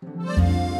Música